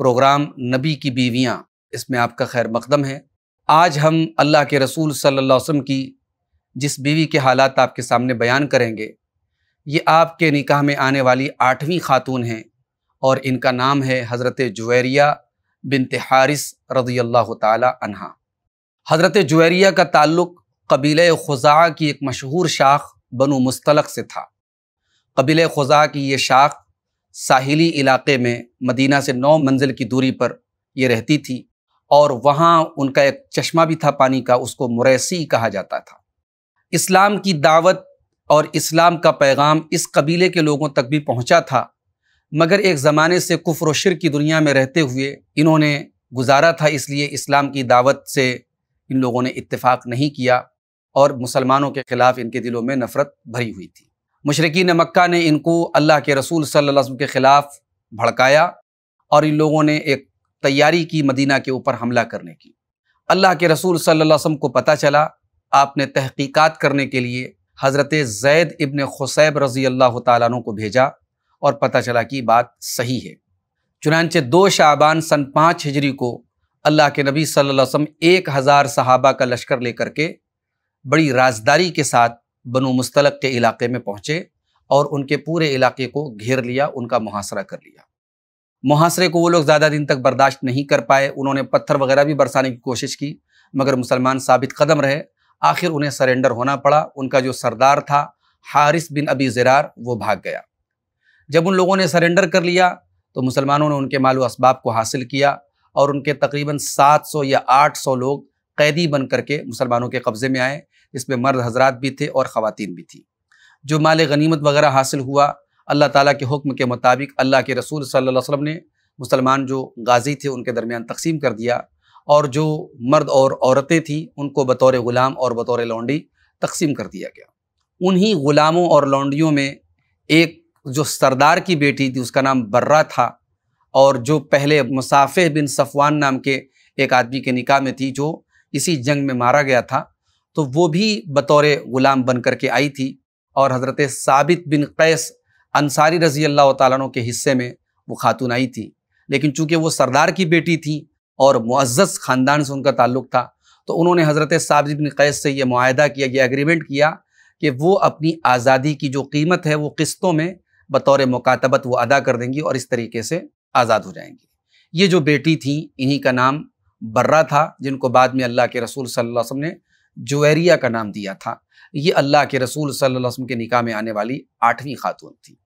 Programme नबी की बीवियाँ, इसमें आपका खैर मकदम है। आज हम अल्लाह के रसूल सल्लल्लाहु अलैहि वसल्लम की जिस बीवी के हालात आपके सामने बयान करेंगे, ये आपके निकाह में आने वाली आठवीं खातून हैं और इनका नाम है हज़रत जुवैरिया बिनत हारिस रज़ी अल्लाह तहा हज़रत जुवैरिया का ताल्लुक़ कबील खुज़ा की एक मशहूर शाख बनु मुस्तलक से था। कबील खुज़ा की ये शाख साहिली इलाके में मदीना से नौ मंजिल की दूरी पर ये रहती थी और वहाँ उनका एक चश्मा भी था पानी का, उसको मुरैसी कहा जाता था। इस्लाम की दावत और इस्लाम का पैगाम इस कबीले के लोगों तक भी पहुँचा था, मगर एक ज़माने से कुफ्र शिर की दुनिया में रहते हुए इन्होंने गुजारा था, इसलिए इस्लाम की दावत से इन लोगों ने इत्तेफाक नहीं किया और मुसलमानों के ख़िलाफ़ इनके दिलों में नफ़रत भरी हुई थी। मशरकिन मक्का ने इनको अल्लाह के रसूल सल्लल्लाहु अलैहि वसल्लम के ख़िलाफ़ भड़काया और इन लोगों ने एक तैयारी की मदीना के ऊपर हमला करने की। अल्लाह के रसूल सल्लल्लाहु अलैहि वसल्लम को पता चला, आपने तहकीकात करने के लिए हज़रत ज़ैद इबन खुसैब रज़ी अल्लाह तु को भेजा और पता चला कि बात सही है। चुनानचे दो शाबान सन पाँच हिजरी को अल्लाह के नबी सल्लल्लाहु अलैहि वसल्लम एक हज़ार सहाबा का लश्कर लेकर के बड़ी राजदारी के साथ बनु मुस्तलक के इलाके में पहुँचे और उनके पूरे इलाके को घेर लिया, उनका मुहासरा कर लिया। मुहासरे को वो लोग ज़्यादा दिन तक बर्दाश्त नहीं कर पाए, उन्होंने पत्थर वगैरह भी बरसाने की कोशिश की, मगर मुसलमान साबित कदम रहे। आखिर उन्हें सरेंडर होना पड़ा। उनका जो सरदार था, हारिस बिन अबी ज़रार, वो भाग गया। जब उन लोगों ने सरेंडर कर लिया तो मुसलमानों ने उनके मालू इसबाब को हासिल किया और उनके तकरीबन 700 या 800 लोग कैदी बन करके मुसलमानों के कब्ज़े में आए। इसमें मर्द हजरात भी थे और ख़वातीन भी थी। जो माल गनीमत वगैरह हासिल हुआ, अल्लाह ताला के हुक्म के मुताबिक अल्लाह के रसूल सल्लल्लाहु अलैहि ने मुसलमान जो गाजी थे, उनके दरमियान तकसीम कर दिया और जो मर्द और औरतें थीं, उनको बतौर ग़ुलाम और बतौर लौंडी तकसीम कर दिया गया। उन्हीं ग़ुलामों और लौंडियों में एक जो सरदार की बेटी थी, उसका नाम बर्रा था और जो पहले मुसाफ़ बिन सफ़वान नाम के एक आदमी के निकाह में थी, जो इसी जंग में मारा गया था। तो वो भी बतौर ग़ुलाम बन कर के आई थी और हज़रत साबित बिन कैस अंसारी रज़ी अल्लाह तु के हिस्से में वो खातून आई थी। लेकिन चूँकि वो सरदार की बेटी थी और मुआज़ ख़ानदान से उनका ताल्लुक़ था तो उन्होंने हज़रत साबित बिन कैस से ये माहा किया, ये एग्रीमेंट किया कि वो अपनी आज़ादी की जो कीमत है वो किस्तों में बतौर मुकातबत वो अदा कर देंगी और इस तरीके से आज़ाद हो जाएँगी। ये जो बेटी थी, इन्हीं का नाम बर्रा था, जिनको बाद में अल्लाह के रसूल सल्लल्लाहु अलैहि वसल्लम ने जुवैरिया का नाम दिया था। ये अल्लाह के रसूल सल्लल्लाहु अलैहि वसल्लम के निकाह में आने वाली आठवीं खातून थी।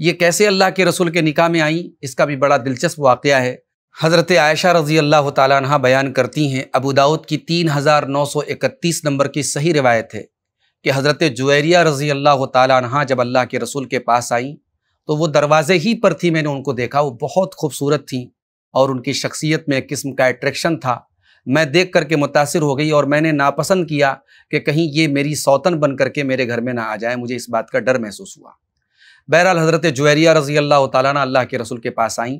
ये कैसे अल्लाह के रसूल के निकाह में आई, इसका भी बड़ा दिलचस्प वाक़ है। हज़रत आयशा रज़ी अल्लाह तह बयान करती हैं, अबू दाऊद की तीन हज़ार नौ सौ इकतीस नंबर की सही रिवायत है कि हज़रत जुवैरिया रज़ी अल्लाह तह जब अल्लाह के रसूल के पास आई तो वो दरवाज़े ही पर थी, मैंने उनको देखा, वो बहुत खूबसूरत थी और उनकी शख्सियत में एक किस्म का अट्रैक्शन था। मैं देख करके मुतासर हो गई और मैंने नापसंद किया कि कहीं ये मेरी सौतन बन करके मेरे घर में ना आ जाए, मुझे इस बात का डर महसूस हुआ। बहरहाल हज़रत जुवैरिया रज़ी अल्लाह तला के रसूल के पास आई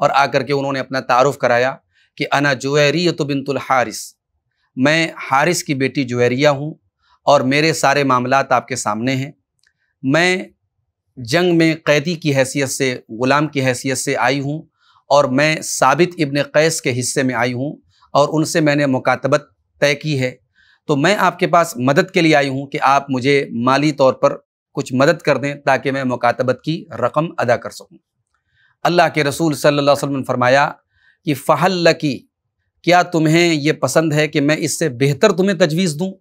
और आकर के उन्होंने अपना तारुफ़ कराया कि अना जुवैरी तो बिनतुल हारिस, मैं हारिस की बेटी जुवैरिया हूँ और मेरे सारे मामला आपके सामने हैं। मैं जंग में कैदी की हैसियत से, ग़ुलाम की हैसियत से आई हूँ और मैं साबित इब्न कैस के हिस्से में आई हूँ और उनसे मैंने मुकातबत तय की है। तो मैं आपके पास मदद के लिए आई हूँ कि आप मुझे माली तौर पर कुछ मदद कर दें ताकि मैं मुकातबत की रकम अदा कर सकूँ। अल्लाह के रसूल सल्लल्लाहु अलैहि वसल्लम ने फरमाया कि फ़हल की क्या तुम्हें ये पसंद है कि मैं इससे बेहतर तुम्हें तजवीज़ दूँ?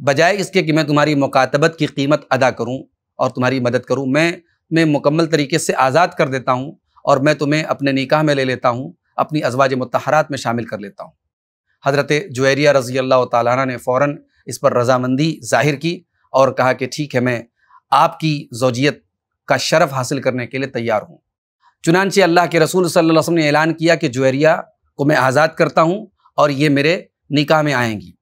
बजाय इसके कि मैं तुम्हारी मुकातबत की कीमत अदा करूँ और तुम्हारी मदद करूँ, मैं मैं मुकम्मल तरीके से आज़ाद कर देता हूँ और मैं तुम्हें अपने निकाह में ले लेता हूँ। अपनी अजवाज मतहरात में शामिल कर लेता हूँ। हज़रत जुएरिया रज़ी अल्लाह ताली ने फ़ौर इस पर रजामंदी ज़ाहिर की और कहा कि ठीक है, मैं आपकी जोजियत का शरफ़ हासिल करने के लिए तैयार हूँ। चुनानचे अल्लाह के रसूल वसल्लम ने ऐलान किया कि जुएरिया को मैं आज़ाद करता हूँ और ये मेरे निकाह में आएँगी।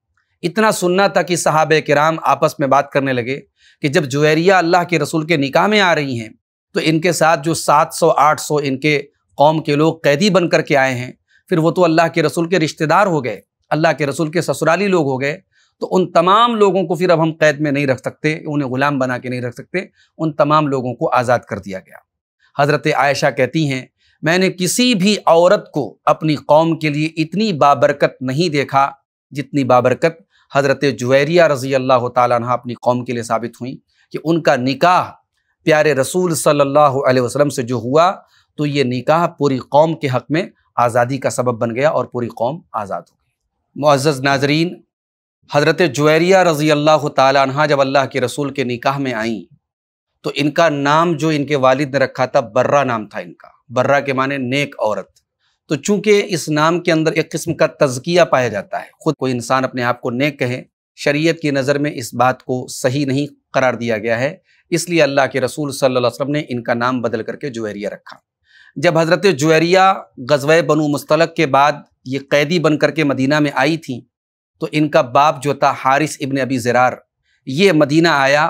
इतना सुनना था कि साहब कराम आपस में बात करने लगे कि जब जुएरिया अल्लाह के रसूल के निकाह में आ रही हैं तो इनके साथ जो 700 800 इनके कौम के लोग कैदी बन करके आए हैं। फिर वो तो अल्लाह के रसूल के रिश्तेदार हो गए, अल्लाह के रसूल के ससुराली लोग हो गए। तो उन तमाम लोगों को फिर अब हम कैद में नहीं रख सकते, उन्हें गुलाम बना के नहीं रख सकते, उन तमाम लोगों को आज़ाद कर दिया गया। हज़रत आयशा कहती हैं, मैंने किसी भी औरत को अपनी कौम के लिए इतनी बाबरकत नहीं देखा जितनी बाबरकत हज़रत जुवैरिया रज़ी अल्लाह तह अपनी कौम के लिए साबित हुई कि उनका निकाह प्यारे रसूल सल्लल्लाहु अलैहि वसल्लम से जो हुआ तो ये निकाह पूरी कौम के हक़ में आज़ादी का सबब बन गया और पूरी कौम आज़ाद हो गई। मुआज़ नाजरीन, हज़रत जुवैरिया रज़ी अल्लाह तह जब अल्लाह के रसूल के निकाह में आई तो इनका नाम जो इनके वालिद ने रखा था बर्रा नाम था इनका। बर्रा के माने नेक औरत। तो चूँकि इस नाम के अंदर एक किस्म का तजकिया पाया जाता है, खुद कोई इंसान अपने आप को नेक कहे, शरीयत की नज़र में इस बात को सही नहीं करार दिया गया है, इसलिए अल्लाह के रसूल सल्लल्लाहु अलैहि वसल्लम ने इनका नाम बदल करके जुवैरिया रखा। जब हज़रत जुवैरिया गजव बनु मुस्तलक के बाद ये कैदी बन कर के मदीना में आई थी तो इनका बाप जो था हारिस इबन अबी ज़रार। ये मदीना आया,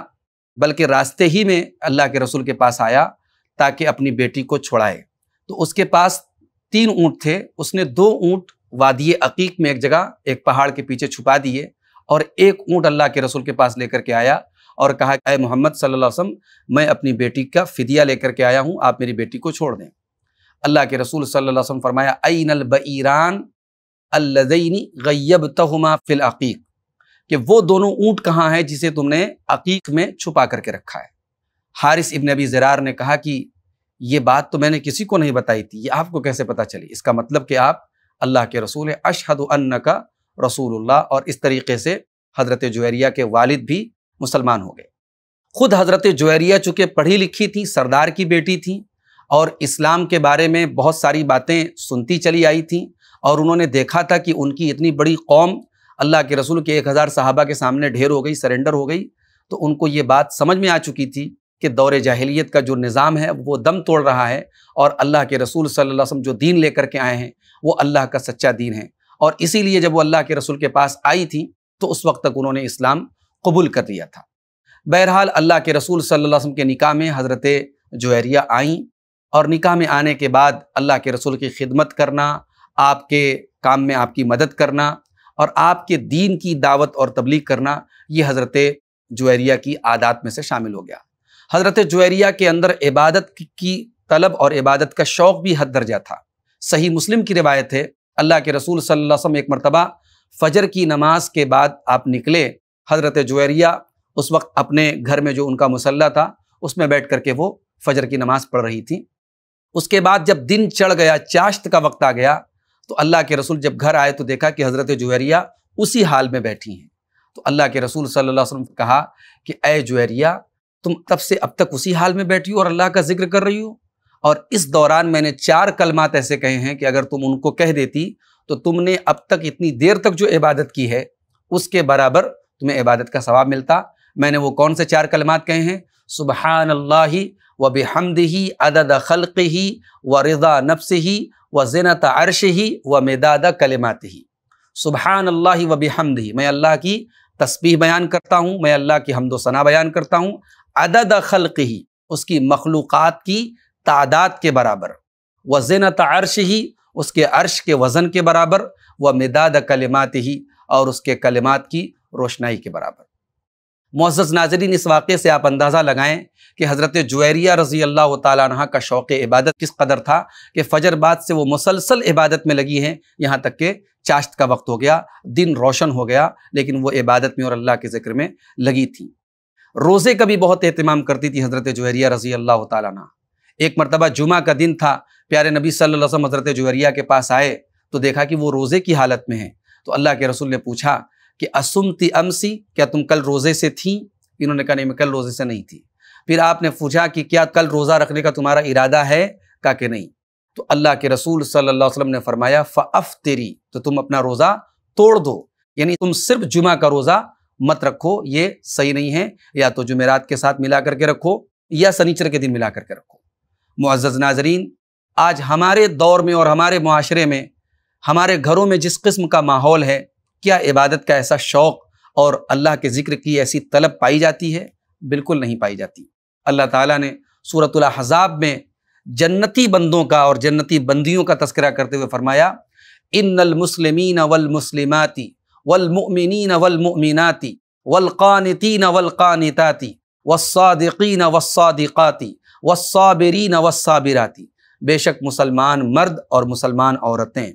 बल्कि रास्ते ही में अल्लाह के रसूल के पास आया ताकि अपनी बेटी को छुड़ाए। तो उसके पास तीन ऊँट थे, उसने दो ऊँट वादी अकीक में एक जगह, एक पहाड़ के पीछे छुपा दिए और एक ऊँट अल्लाह के रसूल के पास लेकर के आया और कहा अः मोहम्मद वसल्लम, मैं अपनी बेटी का फिदिया लेकर के आया हूँ, आप मेरी बेटी को छोड़ दें। अल्लाह के रसूल सल्लल्लाहु अलैहि वसल्लम फरमाया अन बईरान अल्लदैनी गैब तहुमा फिल अकीक. कि वो दोनों ऊँट कहाँ हैं जिसे तुमने अकीक में छुपा करके रखा है। हारिस इब्न अबी ज़रार ने कहा कि ये बात तो मैंने किसी को नहीं बताई थी, ये आपको कैसे पता चली? इसका मतलब कि आप अल्लाह के रसूल अशहद अन्न का रसूलुल्लाह, और इस तरीके से हज़रत जुहरिया के वालिद भी मुसलमान हो गए। खुद हज़रत जुहरिया चूँकि पढ़ी लिखी थी, सरदार की बेटी थी और इस्लाम के बारे में बहुत सारी बातें सुनती चली आई थी और उन्होंने देखा था कि उनकी इतनी बड़ी कौम अल्लाह के रसूल के एक हज़ार साहबा के सामने ढेर हो गई, सरेंडर हो गई तो उनको ये बात समझ में आ चुकी थी कि दौर जाहिलियत का जो निज़ाम है वो दम तोड़ रहा है और अल्लाह के रसूल अलैहि वसल्लम जो दीन लेकर के आए हैं, वो अल्लाह का सच्चा दीन है। और इसीलिए जब वो अल्लाह के रसूल के पास आई थी तो उस वक्त तक उन्होंने इस्लाम कबूल कर लिया था। बहरहाल अल्लाह के रसूल सल्लल्लाहु के निकाह में हज़रत जुहरिया आई और निकाह में आने के बाद अल्लाह के रसूल की खिदमत करना, आपके काम में आपकी मदद करना और आपके दीन की दावत और तबलीग करना, ये हज़रत जुएरिया की आदात में से शामिल हो गया। हज़रत जुएरिया के अंदर इबादत की तलब और इबादत का शौक़ भी हद दर्जा था। सही मुस्लिम की रिवायत है, अल्लाह के रसूल सल्लल्लाहु अलैहि वसल्लम एक मरतबा, फ़जर की नमाज़ के बाद आप निकले, हज़रत जुएरिया उस वक्त अपने घर में जो उनका मुसल्ला था, उसमें बैठ करके वो फ़जर की नमाज़ पढ़ रही थी। उसके बाद जब दिन चढ़ गया, चाश्त का वक्त आ गया तो अल्लाह के रसूल जब घर आए तो देखा कि हज़रत जुहरिया उसी हाल में बैठी हैं। तो अल्लाह के रसूल सल्लल्लाहु अलैहि वसल्लम कहा कि अय जुहरिया तुम तब से अब तक उसी हाल में बैठी हो और अल्लाह का ज़िक्र कर रही हो? और इस दौरान मैंने चार कलमात ऐसे कहे हैं कि अगर तुम उनको कह देती तो तुमने अब तक इतनी देर तक जो इबादत की है, उसके बराबर तुम्हें इबादत का सवाब मिलता। मैंने वो कौन से चार कलमात कहे हैं? सुबहान अल्लाह व बेहमद ही अदद खल्क ही व रज़ा नफ्स ही व ज़नत अरश ही व मेदादा कलमात ही सुबहान अल्लाह व बेहमद ही मैं अल्लाह की तस्बीह बयान करता हूँ, मैं अल्लाह की हमदो सना बयान करता हूँ। अदद खलक़ ही उसकी मखलूक़ात की तादाद के बराबर। व ज़नत अरश ही उसके अर्श के वज़न के बराबर। व मिदाद कलमात ही और उसके कलमात की रोशनाई के बराबर। मोज़ नाजरीन, इस वाक़े से आप अंदाज़ा लगाएँ कि हज़रत जुएरिया रज़ी अल्लाह तह का शौक़ इबादत किस कदर था कि फ़जर बाद से वो मुसलसल इबादत में लगी हैं। यहाँ तक कि चाश्त का वक्त हो गया, दिन रोशन हो गया, लेकिन वो इबादत में और अल्लाह के ज़िक्र में लगी थी। रोज़े का भी बहुत अहतमाम करती थी हज़रत जुहरिया रज़ी अल्लाह तह एक मरतबा जुमा का दिन था, प्यारे नबी सल्लल्लाहु अलैहि वसल्लम हज़रत जुहरिया के पास आए तो देखा कि वो रोज़े की हालत में है। तो अल्लाह के रसूल ने पूछा कि असुमती अमसी, क्या तुम कल रोज़े से थी? इन्होंने कहा, नहीं, मैं कल रोज़े से नहीं थी। फिर आपने पूछा कि क्या कल रोज़ा रखने का तुम्हारा इरादा है? कहा कि नहीं। तो अल्लाह के रसूल सल्लल्लाहु अलैहि वसल्लम ने फरमाया फ़अफ़ तेरी तो तुम अपना रोज़ा तोड़ दो। यानी तुम सिर्फ़ जुमा का रोज़ा मत रखो, ये सही नहीं है। या तो जुमेरात के साथ मिला करके रखो, या सनीचर के दिन मिला करके रखो। मुआज़ नाजरीन, आज हमारे दौर में और हमारे माशरे में, हमारे घरों में जिस किस्म का माहौल है क्या इबादत का ऐसा शौक़ और अल्लाह के ज़िक्र की ऐसी तलब पाई जाती है? बिल्कुल नहीं पाई जाती। अल्लाह ताला ने सूरतुल हज़ाब में जन्नती बंदों का और जन्नती बंदियों का तस्करा करते हुए फरमाया इन मुस्लिमीन वल मुस्लिमाती वलमिन वलमिनाती वलक़ानतीन वलक़ानताती वसादिकीन वसादिक़ाती वसाबरीन वसाबिराती बेशक मुसलमान मर्द और मुसलमान औरतें,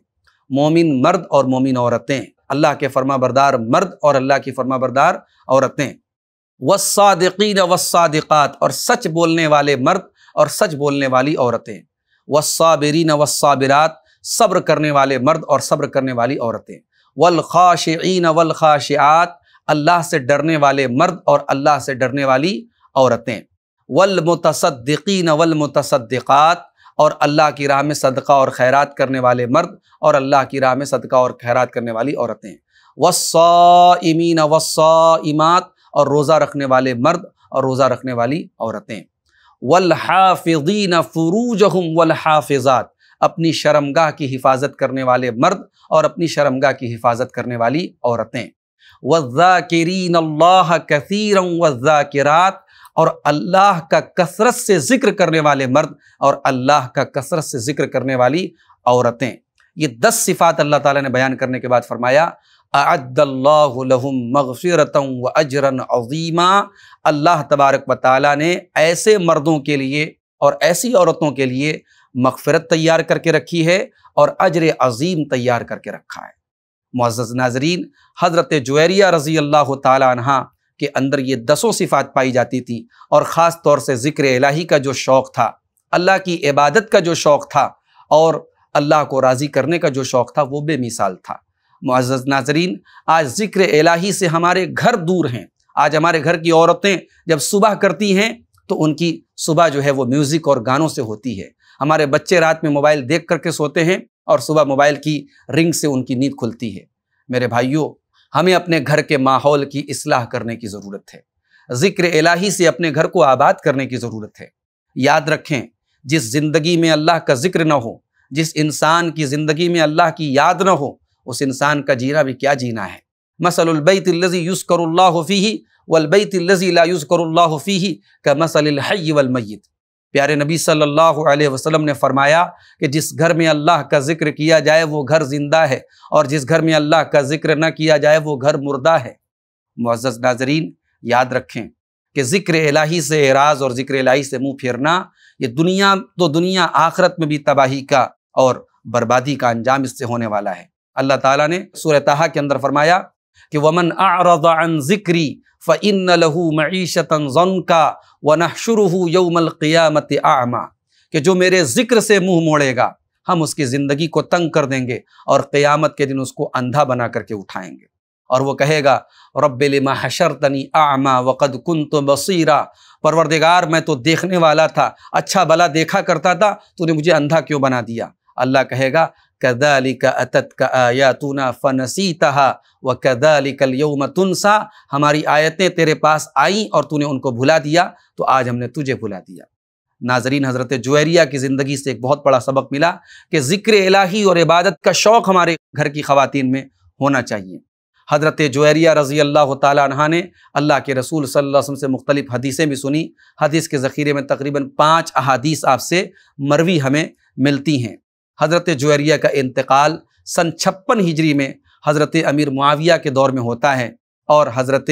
मोमिन मर्द और मोमिन औरतें अल्लाह के फर्मा बरदार मर्द और अल्लाह की फर्मा बरदार औरतें। वसादिकीन वसादिक़ात और सच बोलने वाले मर्द और सच बोलने वाली औरतें। वसाबरीन वसाबिरात सब्र करने वाले मर्द और सब्र करने वाली औरतें। वल खाशीन वल खाशियात अल्लाह से डरने वाले मर्द और अल्लाह से डरने वाली औरतें। वल मुतसद्दीन वल मुतसद्दिक़ात और अल्लाह की राह में सदका और खैरात करने वाले मर्द और अल्लाह की राह में सदका और खैरात करने वाली औरतें। वस्मीन वस्मात और रोज़ा रखने वाले मर्द और रोज़ा रखने वाली औरतें। वलहाफ़ीन फ़ुरूज वलहाफ़ात अपनी शर्मगाह की हिफाजत करने वाले मर्द और अपनी शर्मगाह की हिफाजत करने वाली औरतें। वज़ाकिरीन अल्लाह कसीर वज़ाकिरात और अल्लाह का कसरत से ज़िक्र करने वाले मर्द और अल्लाह का कसरत से ज़िक्र करने वाली औरतें। ये दस सिफ़ात अल्लाह ताला ने बयान करने के बाद फरमाया अद्दल्लाहुम व अजरन अज़ीमा। अल्लाह तबारक व ने ऐसे मर्दों के लिए और ऐसी औरतों के लिए मगफ़रत तैयार करके रखी है और अजर अज़ीम तैयार करके रखा है। मुआज़ नाजरीन, हज़रत जुएरिया रज़ी अल्लाह तहा के अंदर ये दसों सिफ़ात पाई जाती थी और ख़ास तौर से ज़िक्र इलाही का जो शौक़ था, अल्लाह की इबादत का जो शौक़ था और अल्लाह को राज़ी करने का जो शौक़ था, वो बेमिसाल था। मुआज़ नाजरीन, आज ज़िक्र इलाही से हमारे घर दूर हैं। आज हमारे घर की औरतें जब सुबह करती हैं तो उनकी सुबह जो है वो म्यूज़िक और गानों से होती है। हमारे बच्चे रात में मोबाइल देख करके सोते हैं और सुबह मोबाइल की रिंग से उनकी नींद खुलती है। मेरे भाइयों हमें अपने घर के माहौल की इसलाह करने की ज़रूरत है। ज़िक्र इलाही से अपने घर को आबाद करने की ज़रूरत है। याद रखें, जिस ज़िंदगी में अल्लाह का ज़िक्र न हो, जिस इंसान की ज़िंदगी में अल्लाह की याद न हो, उस इंसान का जीना भी क्या जीना है? मसलबैतलज़ी यूस करफ़ी वलबैतलज़ी ला यूस करफ़ी ही का मसल वलमैत प्यारे नबी सल्लल्लाहु अलैहि वसल्लम ने फरमाया कि जिस घर में अल्लाह का ज़िक्र किया जाए, वो घर ज़िंदा है, और जिस घर में अल्लाह का ज़िक्र न किया जाए, वो घर मुर्दा है। मुआज़ नाजरीन, याद रखें कि ज़िक्र इलाही से एराज और ज़िक्र इलाही से मुँह फेरना, ये दुनिया तो दुनिया आखरत में भी तबाही का और बर्बादी का अंजाम इससे होने वाला है। अल्लाह ताला ने सूरह के अंदर फरमाया कि वमन आरज़न ज़िक्री फ़िन लहू मीशतन का व नहशुरहू यौमल क़ियामत आमा। कि जो मेरे ज़िक्र से मुँह मोड़ेगा, हम उसकी ज़िंदगी को तंग कर देंगे और क़यामत के दिन उसको अंधा बना करके उठाएँगे। और वो कहेगा रब्बिलमा हशर तनी आमा वक़द कुन तो बसीरा। परवरदिगार, मैं तो देखने वाला था अच्छा भला देखा करता था, तूने मुझे अंधा क्यों बना दिया? अल्लाह कहेगा कदालिका अतत का आयातूना फ़नसी तहा व कदालिकल यौम तुनसा हमारी आयतें तेरे पास आई और तूने उनको भुला दिया तो आज हमने तुझे भुला दिया नाजरीन हज़रत जुएरिया की ज़िंदगी से एक बहुत बड़ा सबक मिला कि ज़िक्र इलाही और इबादत का शौक़ हमारे घर की ख़वातीन में होना चाहिए हज़रत जुएरिया रज़ी अल्लाह तहा ने अल्लाह के रसूल सल्लल्लाहु अलैहि वसल्लम से मुख्तलिफ़ हदीसें भी सुनी हदीस के ज़ख़ीरे में तकरीबन पाँच अहादीस आपसे मरवी हमें मिलती हैं हज़रत जुएरिया का इंतकाल सन छप्पन हिजरी में हज़रत अमीर मुआविया के दौर में होता है और हज़रत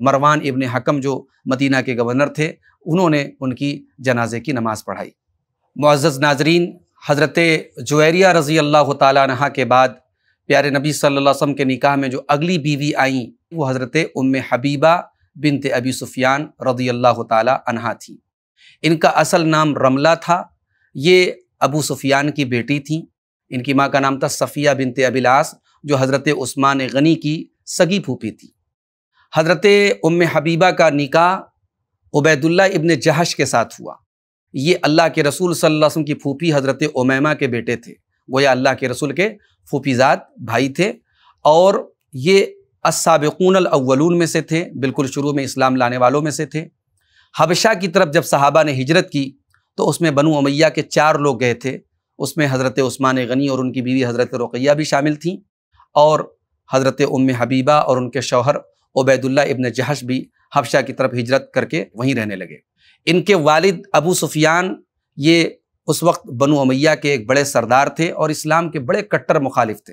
मरवान इबन हकम जो मदीना के गवर्नर थे, उन्होंने उनकी जनाजे की नमाज़ पढ़ाई। मुआज़ नाजरीन, हज़रत जुएरिया रज़ी अल्लाह तहा के बाद प्यारे नबी सल्लल्लाहु अलैहि वसल्लम के निकाह में जो अगली बीवी आई, वो हज़रत उम हबीबा बिनत अबी सुफियान रज़ी अल्लाह तहा थी। इनका असल नाम रमला था। ये अबू सुफियान की बेटी थी। इनकी माँ का नाम था सफ़िया बिनते अबिलास, जो हज़रत उस्मान गनी की सगी फूफी थी। हज़रत उम हबीबा का निकाह उबैदुल्ला इब्न जहश के साथ हुआ। ये अल्लाह के रसूल सल्लल्लाहु अलैहि वसल्लम की फूफी हज़रत उमैमा के बेटे थे। गोया अल्लाह के रसूल के फूफीजात भाई थे और ये असाबिकून अव्वलून में से थे, बिल्कुल शुरू में इस्लाम लाने वालों में से थे। हबशा की तरफ़ जब सहाबा ने हिजरत की तो उसमें बनु अमैया के चार लोग गए थे। उसमें हज़रत उस्मान गनी और उनकी बीवी हज़रत रुकैया भी शामिल थीं और हज़रत उम हबीबा और उनके शौहर उबैदुल्ला इब्न जहश भी हफ्शा की तरफ़ हिजरत करके वहीं रहने लगे। इनके वालिद अबू सुफियान ये उस वक्त बनु अमैया के एक बड़े सरदार थे और इस्लाम के बड़े कट्टर मुखालिफ थे।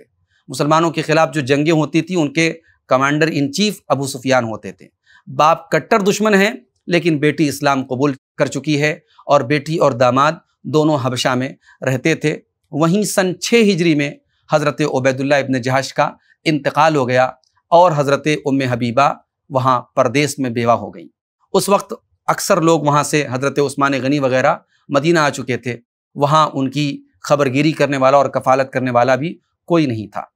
मुसलमानों के ख़िलाफ़ जो जंगें होती थी, उनके commander in chief Abu Sufyan होते थे। बाप कट्टर दुश्मन हैं लेकिन बेटी इस्लाम कबूल कर चुकी है और बेटी और दामाद दोनों हबशा में रहते थे। वहीं सन छः हिजरी में हज़रत उबैदुल्ला इबन जहाश का इंतकाल हो गया और हज़रत उम हबीबा वहाँ परदेश में बेवा हो गई। उस वक्त अक्सर लोग वहाँ से हज़रत उस्मान गनी वगैरह मदीना आ चुके थे। वहाँ उनकी खबरगिरी करने वाला और कफालत करने वाला भी कोई नहीं था।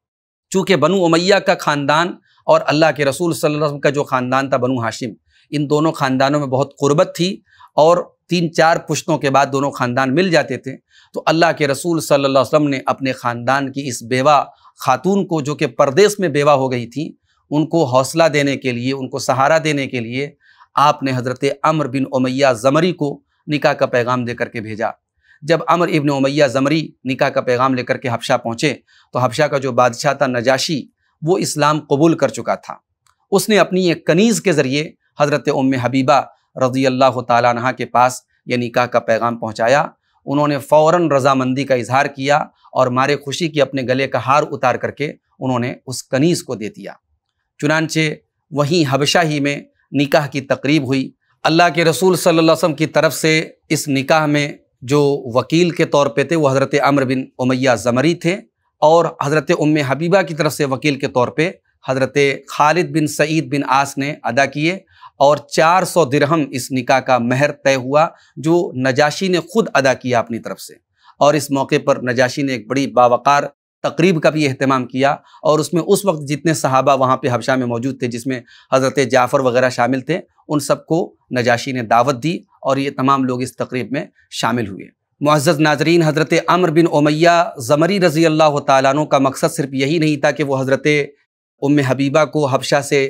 चूँकि बनु उमैया का ख़ानदान और अल्लाह के रसूल सल्लल्लाहु अलैहि वसल्लम का जो ख़ानदान था बनु हाशिम इन दोनों ख़ानदानों में बहुत क़ुरबत थी और तीन चार पुश्तों के बाद दोनों ख़ानदान मिल जाते थे। तो अल्लाह के रसूल सल्लल्लाहु अलैहि वसल्लम ने अपने ख़ानदान की इस बेवा खातून को, जो कि परदेश में बेवा हो गई थी, उनको हौसला देने के लिए, उनको सहारा देने के लिए आपने हज़रत अमर बिन उमैया ज़मरी को निका का पैगाम दे करके भेजा। जब अमर इबन उमैया ज़मरी निका का पैगाम लेकर के हफ्शा पहुँचे तो हफ्शा का जो बादशाह था नजाशी, वो इस्लाम कबूल कर चुका था। उसने अपनी एक कनीज़ के ज़रिए हज़रत उम हबीबा रज़ी अल्लाह तह के पास यह निकाह का पैगाम पहुँचाया। उन्होंने फ़ौर रजामंदी का इजहार किया और मारे खुशी की अपने गले का हार उतार करके उन्होंने उस कनीज़ को दे दिया। चुनानचे वहीं हबशा ही में निकाह की तकरीब हुई। अल्लाह के रसूल सल्लल्लाहु अलैहि वसल्लम की तरफ़ से इस निकाह में जो वकील के तौर पे थे, वो हज़रत अमर बिन उमैया ज़मरी थे और हज़रत उम हबीबा की तरफ़ से वकील के तौर पे हज़रत खालिद बिन सईद बिन आस ने अदा किए। और 400 दिरहम इस निका का महर तय हुआ, जो नजाशी ने खुद अदा किया अपनी तरफ़ से। और इस मौके पर नजाशी ने एक बड़ी बावकार तकरीब का भी अहतमाम किया और उसमें उस वक्त जितने सहाबा वहाँ पे हबशा में मौजूद थे, जिसमें हज़रत जाफ़र वगैरह शामिल थे, उन सबको नजाशी ने दावत दी और ये तमाम लोग इस तकरीब में शामिल हुए। मुआज़ नाजरीन, हज़रत अमर बिन उमैया ज़मरी रज़ी अल्लाह तु का मकसद सिर्फ़ यही नहीं था कि वो हज़रत उम हबीबा को हबशा से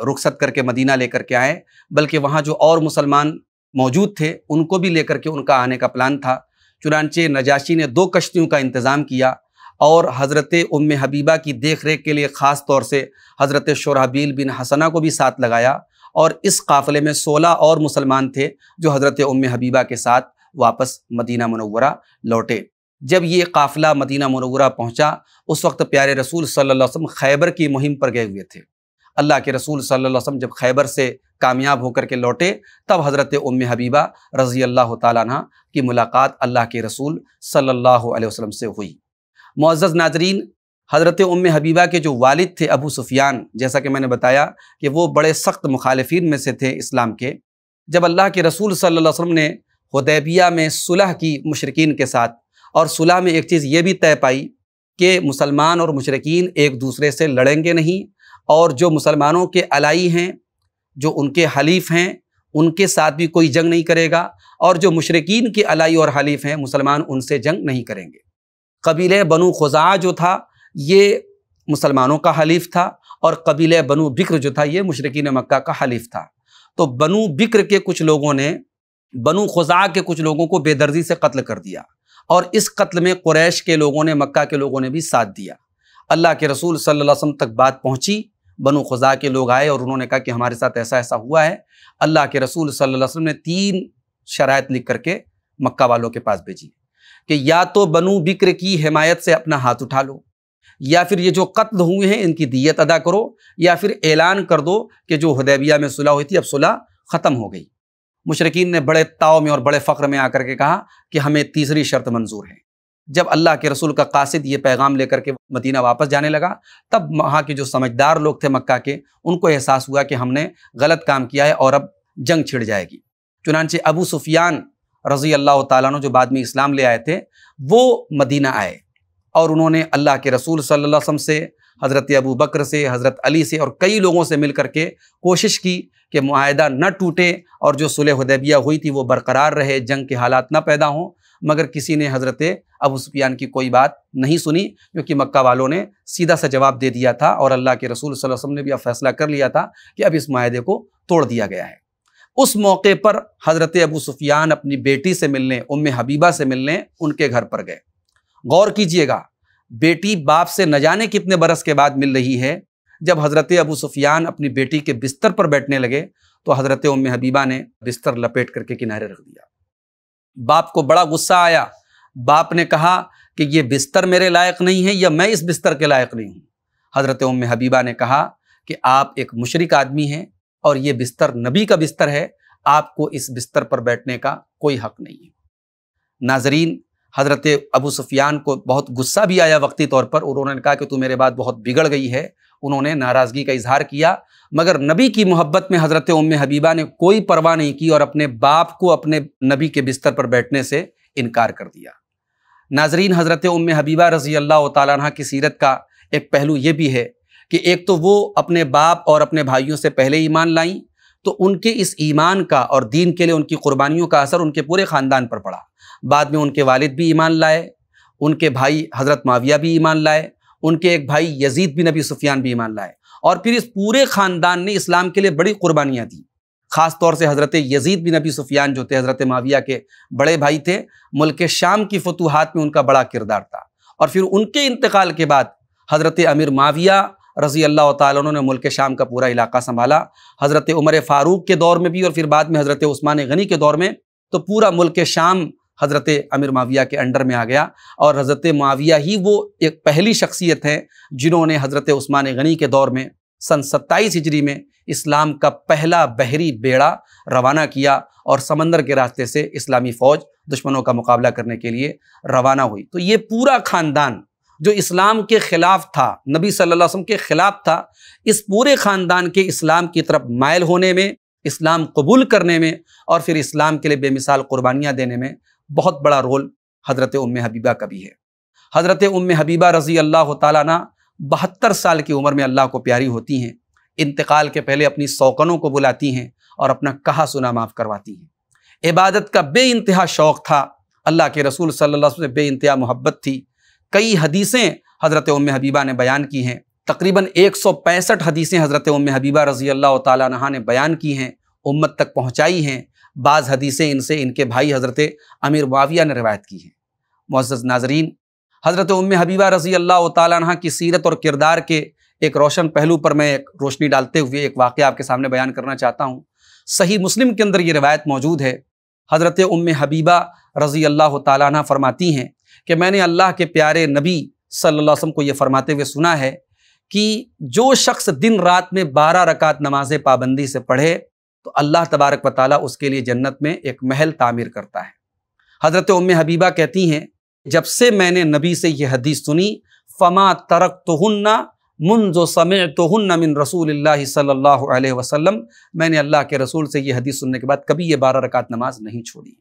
रुखसत करके मदीना लेकर के आए, बल्कि वहाँ जो और मुसलमान मौजूद थे, उनको भी लेकर के उनका आने का प्लान था। चुनानचे नजाशी ने दो कश्तियों का इंतज़ाम किया और हज़रत उम हबीबा की देख रेख के लिए ख़ास तौर से हज़रत शोरहबील बिन हसना को भी साथ लगाया और इस काफ़िले में सोलह और मुसलमान थे जो हज़रत उम हबीबा के साथ वापस मदीना मनवरा लौटे। जब ये काफ़िला मदीना मनवरा पहुँचा, उस वक्त प्यारे रसूल सल्लल्लाहु अलैहि वसल्लम खैबर की मुहिम पर गए हुए थे। अल्लाह के रसूल सल्लल्लाहु अलैहि वसल्लम जब खैबर से कामयाब होकर के लौटे, तब हज़रत उम हबीबा रज़ी अल्लाह तह की मुलाकात अल्लाह के रसूल सल्लल्लाहु अलैहि वसल्लम से हुई। मुआज़ नाजरीन, हज़रत उम हबीबा के जो वालिद थे अबू सुफियान, जैसा कि मैंने बताया कि वो बड़े सख्त मुखालफी में से थे इस्लाम के, जब अल्लाह के रसूल सल्लल्लाहु अलैहि वसल्लम ने हदैबिया में सुलह की मुशरकिन के साथ और सुलह में एक चीज़ ये भी तय पाई कि मुसलमान और मुशरकिन एक दूसरे से लड़ेंगे नहीं और जो मुसलमानों के अलाई हैं, जो उनके हलीफ हैं, उनके साथ भी कोई जंग नहीं करेगा और जो मुशरकिन के अलाई और हलीफ हैं, मुसलमान उनसे जंग नहीं करेंगे। कबीले बनु खुजा जो था, ये मुसलमानों का हलीफ था और कबीले बनु बिक्र जो था, ये मुशरकिन मक्का का हलीफ था। तो बनु बिक्र के कुछ लोगों ने, बनु खुजा के कुछ लोगों को बेदर्जी से कत्ल कर दिया और इस कत्ल में कुरैश के लोगों ने, मक्का के लोगों ने भी साथ दिया। अल्लाह के रसूल सल्लल्लाहु अलैहि वसल्लम तक बात पहुँची बनु खुजा के लोग आए और उन्होंने कहा कि हमारे साथ ऐसा ऐसा हुआ है। अल्लाह के रसूल सल्लल्लाहु अलैहि वसल्लम ने तीन शराइत लिख करके मक्का वालों के पास भेजी कि या तो बनु बिक्र की हिमायत से अपना हाथ उठा लो, या फिर ये जो कत्ल हुए हैं इनकी दियत अदा करो, या फिर ऐलान कर दो कि जो हदैबिया में सुलह हुई थी, अब सुलह ख़त्म हो गई। मुशरकिन ने बड़े ताव में और बड़े फ़ख्र में आकर के कहा कि हमें तीसरी शर्त मंजूर है। जब अल्लाह के रसूल का कासिद ये पैगाम लेकर के मदीना वापस जाने लगा, तब वहाँ के जो समझदार लोग थे मक्का के, उनको एहसास हुआ कि हमने गलत काम किया है और अब जंग छिड़ जाएगी। चुनानचे अबू सुफियान रज़ी अल्लाह तु जो बाद में इस्लाम ले आए थे, वो मदीना आए और उन्होंने अल्लाह के रसूल सल्लल्लाहु अलैहि वसल्लम से, हज़रत अबू बकर से, हज़रत अली से और कई लोगों से मिल करके कोशिश की कि माहा न टूटे और जो सुलह हदैबिया हुई थी वो बरकरार रहे, जंग के हालात न पैदा हों। मगर किसी ने हज़रत अबू सुफियान की कोई बात नहीं सुनी, क्योंकि मक्का वालों ने सीधा सा जवाब दे दिया था और अल्लाह के रसूल वसल्लम ने भी अब फैसला कर लिया था कि अब इस माहे को तोड़ दिया गया है। उस मौके पर हज़रत अबू सुफियान अपनी बेटी से मिलने उम हबीबा से मिलने उनके घर पर गए। गौर कीजिएगा, बेटी बाप से न जाने कितने बरस के बाद मिल रही है। जब हज़रत अबू सुफियान अपनी बेटी के बिस्तर पर बैठने लगे तो हज़रत उम हबीबा ने बिस्तर लपेट करके किनारे रख दिया। बाप को बड़ा गुस्सा आया। बाप ने कहा कि ये बिस्तर मेरे लायक नहीं है या मैं इस बिस्तर के लायक नहीं हूँ। हज़रत उम हबीबा ने कहा कि आप एक मुशरक आदमी हैं और ये बिस्तर नबी का बिस्तर है, आपको इस बिस्तर पर बैठने का कोई हक नहीं है। नाजरीन, हज़रत अबू सुफियान को बहुत गुस्सा भी आया वक्ती तौर पर उन्होंने कहा कि तू मेरे बाद बहुत बिगड़ गई है उन्होंने नाराज़गी का इजहार किया। मगर नबी की मोहब्बत में हज़रत उम हबीबा ने कोई परवाह नहीं की और अपने बाप को अपने नबी के बिस्तर पर बैठने से इनकार कर दिया। नाजरीन, हज़रत उम हबीबा रज़ी अल्लाह तह की सीरत का एक पहलू ये भी है कि एक तो वो अपने बाप और अपने भाइयों से पहले ईमान लाई तो उनके इस ईमान का और दीन के लिए उनकी कुर्बानियों का असर उनके पूरे ख़ानदान पर पड़ा। बाद में उनके वालिद भी ईमान लाए, उनके भाई हज़रत माविया भी ईमान लाए उनके एक भाई यजीद भी नबी सुफियान भी ईमान लाए। और फिर इस पूरे ख़ानदान ने इस्लाम के लिए बड़ी कुर्बानियाँ दी। ख़ास तौर से हज़रत यजीद बिन नबी सुफियान जो थे, हज़रत माविया के बड़े भाई थे, मुल्क शाम की फतूहत में उनका बड़ा किरदार था। और फिर उनके इंतकाल के बाद हज़रत अमीर माविया रज़ी अल्लाह तु ने मुल्क शाम का पूरा इलाका संभाला। हज़रत उमर फ़ारूक के दौर में भी और फिर बाद में हज़रत उस्मान गनी के दौर में तो पूरा मुल्क शाम हज़रत अमीर माविया के अंडर में आ गया और हज़रत माविया ही वो एक पहली शख्सियत है जिन्होंने हज़रत उस्मान गनी के दौर में सन सत्ताईस हिजरी में इस्लाम का पहला बहरी बेड़ा रवाना किया और समंदर के रास्ते से इस्लामी फ़ौज दुश्मनों का मुकाबला करने के लिए रवाना हुई। तो ये पूरा ख़ानदान जो इस्लाम के ख़िलाफ़ था, नबी सल्लल्लाहु अलैहि वसल्लम के ख़िलाफ़ था, इस पूरे ख़ानदान के इस्लाम की तरफ़ मायल होने में, इस्लाम कबूल करने में और फिर इस्लाम के लिए बेमिसाल कुर्बानियाँ देने में बहुत बड़ा रोल हज़रत उम हबीबा का भी है। हज़रत उम हबीबा रज़ी अल्लाह ताली बहत्तर साल की उम्र में अल्लाह को प्यारी होती हैं, इंतकाल के पहले अपनी सौकनों को बुलाती हैं और अपना कहा सुना माफ़ करवाती हैं। इबादत का बे इंतहा शौक़ था, अल्लाह के रसूल वसल्लम से बे इंतहा मोहब्बत थी। कई हदीसें हज़रत उम हबीबा ने बयान की हैं। तकरीबन एक सौ पैंसठ हदीसें हज़रत उम हबीबा रज़ी अल्लाह तह ने बयान की हैं, उम्मत तक पहुँचाई हैं। बाज़ हदीसें इनसे इनके भाई हज़रत अमीर वाविया ने रवायत की हैं। मुआज़ नाजरीन, हज़रत उम हबीबा रज़ी अल्लाह तह की सीरत और किरदार के एक रोशन पहलू पर मैं एक रोशनी डालते हुए एक वाक़ आपके सामने बयान करना चाहता हूँ। सही मुस्लिम के अंदर ये रवायत मौजूद है। हज़रत उम हबीबा रज़ी अल्लाह तह फरमाती हैं कि मैंने अल्लाह के प्यारे नबी सल्लल्लाहु अलैहि वसल्लम को ये फरमाते हुए सुना है कि जो शख्स दिन रात में बारह रकात नमाज़ पाबंदी से पढ़े तो अल्लाह तबारक व ताली उसके लिए जन्नत में एक महल तामीर करता है। हज़रत उम हबीबा कहती हैं, जब से मैंने नबी से यह हदीस सुनी, फ़मा तरक तो हन्ना मुन जो समय तो हन्ना मिन रसूल सल्लल्लाहु अलैहि वसल्लम। मैंने अल्लाह के रसूल से यह हदीस सुनने के बाद कभी ये बारह रकात नमाज़ नहीं छोड़ी।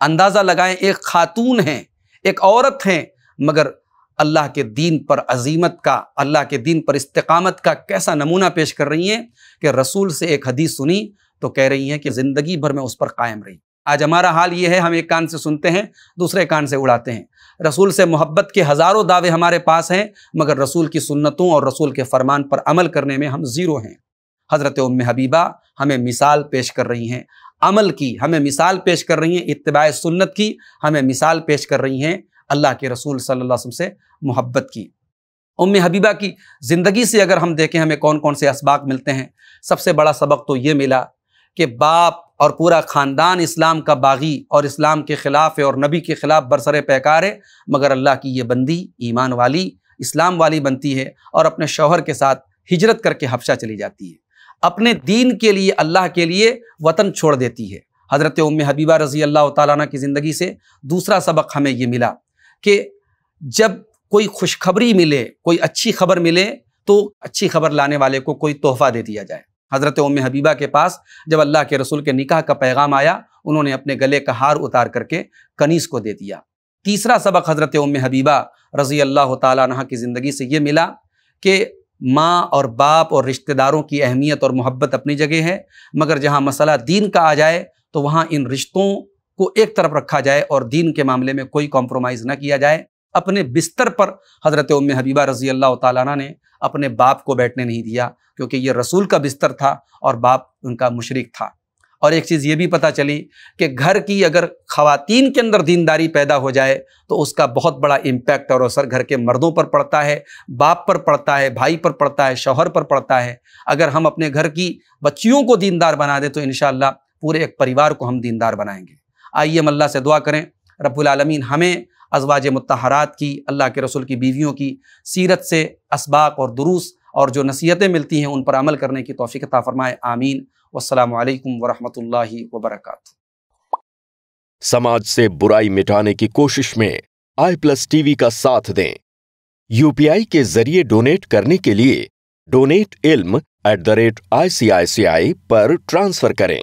अंदाज़ा लगाएँ, एक खातून हैं, एक औरत हैं, मगर अल्लाह के दीन पर अजीमत का, अल्लाह के दीन पर इस्तकामत का कैसा नमूना पेश कर रही हैं कि रसूल से एक हदीस सुनी तो कह रही हैं कि ज़िंदगी भर में उस पर कायम रही। आज हमारा हाल ये है, हम एक कान से सुनते हैं, दूसरे कान से उड़ाते हैं। रसूल से मोहब्बत के हज़ारों दावे हमारे पास हैं, मगर रसूल की सुन्नतों और रसूल के फरमान पर अमल करने में हम ज़ीरो हैं। हज़रत उम हबीबा हमें मिसाल पेश कर रही हैं। अमल की हमें मिसाल पेश कर रही हैं इतबा सुन्नत की हमें मिसाल पेश कर रही हैं अल्लाह के रसूल सल्लल्लाहु अलैहि वसल्लम से मोहब्बत की। उम्म हबीबा की ज़िंदगी से अगर हम देखें, हमें कौन कौन से इसबाक मिलते हैं? सबसे बड़ा सबक तो ये मिला कि बाप और पूरा ख़ानदान इस्लाम का बागी और इस्लाम के ख़िलाफ़ है और नबी के ख़िलाफ़ बरसर पैकार है, मगर अल्लाह की ये बंदी, ईमान वाली, इस्लाम वाली बनती है और अपने शौहर के साथ हिजरत करके हफ्शा चली जाती है। अपने दीन के लिए, अल्लाह के लिए वतन छोड़ देती है। हज़रत उम हबीबा रज़ी अल्लाह ताली की ज़िंदगी से दूसरा सबक हमें ये मिला कि जब कोई खुशखबरी मिले, कोई अच्छी खबर मिले तो अच्छी खबर लाने वाले को कोई तोहफ़ा दे दिया जाए। हज़रत उम हबीबा के पास, जब अल्लाह के रसूल के निकाह का पैगाम आया, उन्होंने अपने गले का हार उतार करके कनीस को दे दिया। तीसरा सबक हज़रत उम हबीबा रज़ी अल्लाह तह की ज़िंदगी से ये मिला कि माँ और बाप और रिश्तेदारों की अहमियत और मोहब्बत अपनी जगह है, मगर जहाँ मसला दीन का आ जाए तो वहाँ इन रिश्तों को एक तरफ़ रखा जाए और दीन के मामले में कोई कॉम्प्रोमाइज़ ना किया जाए। अपने बिस्तर पर हज़रत उम हबीबा रज़ी अल्लाह ताली ने अपने बाप को बैठने नहीं दिया, क्योंकि ये रसूल का बिस्तर था और बाप उनका मुशरक था। और एक चीज़ ये भी पता चली कि घर की अगर खातन के अंदर दीनदारी पैदा हो जाए तो उसका बहुत बड़ा इम्पैक्ट और असर घर के मर्दों पर पड़ता है, बाप पर पड़ता है, भाई पर पड़ता है, शौहर पर पड़ता है। अगर हम अपने घर की बच्चियों को दीनदार बना दें तो इन पूरे एक परिवार को हम दीनदार बनाएँगे। आइए हम अल्लाह से दुआ करें, रब्बुल हमें अजवाज मतहरात की, अल्लाह के रसूल की बीवियों की, सीरत से इसबाक और दुरूस और जो नसीहतें मिलती हैं, उन पर अमल करने की तोफ़ी फरमाए। आमीन। वसलम वरहमल वबरक समाज से बुराई मिटाने की कोशिश में आई प्लस टीवी का साथ दें। यूपीआई के ज़रिए डोनेट करने के लिए डोनेट इल्म एट द रेट आई पर ट्रांसफ़र करें।